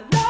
No. love.